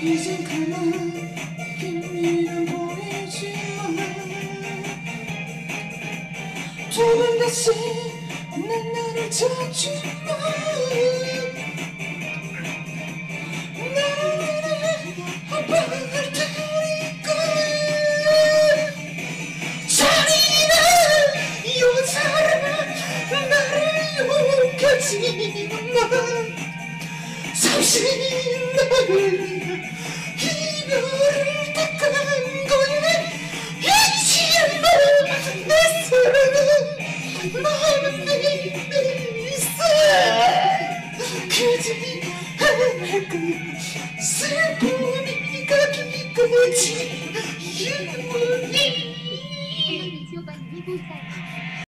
이젠 그만 비밀은 보이지만 두번 다시 난 나를 찾지만 나를 위해 아빠를 테니까 잔인한 여자라 나를 욕하지만 心痛，心痛的感觉，一生都不能忘。忘不掉，忘不掉。曾经刻骨铭心的爱，如今已。那你就把你衣服再。